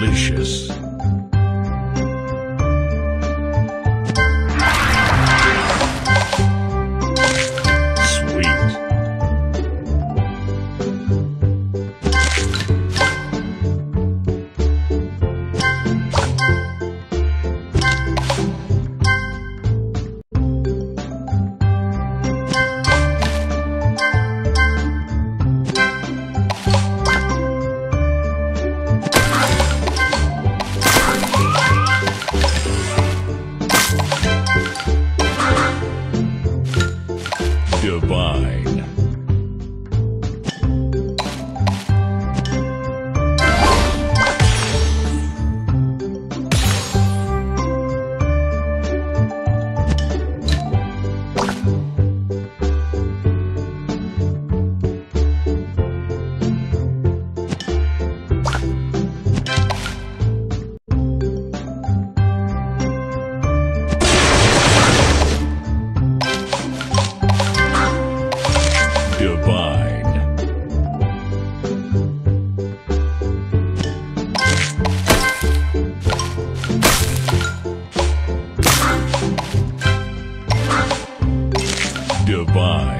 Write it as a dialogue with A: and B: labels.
A: delicious. Divine. Divine.